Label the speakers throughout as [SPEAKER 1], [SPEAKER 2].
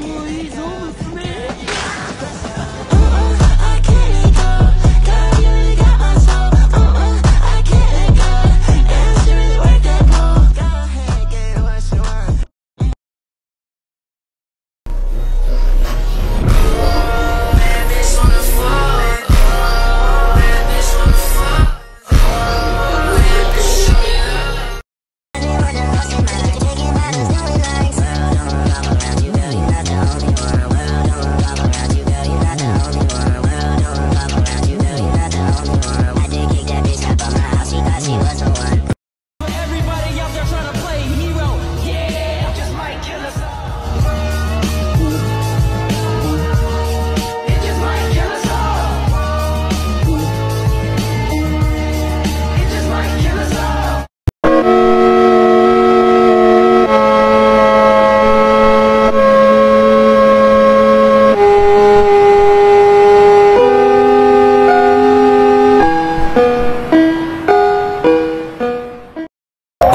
[SPEAKER 1] muy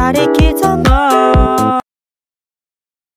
[SPEAKER 2] gotta